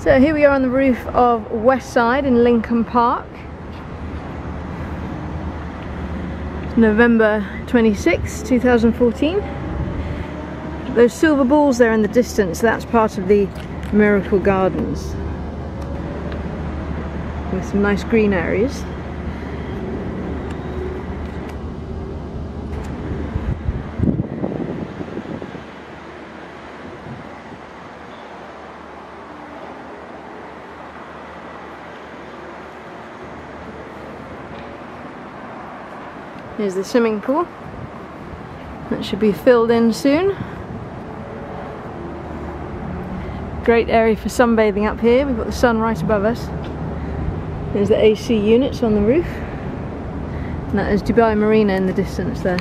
So here we are on the roof of Westside in Lincoln Park. November 26, 2014. Those silver balls there in the distance, that's part of the Miracle Gardens. With some nice green areas. Here's the swimming pool. That should be filled in soon. Great area for sunbathing up here. We've got the sun right above us. There's the AC units on the roof. And that is Dubai Marina in the distance there.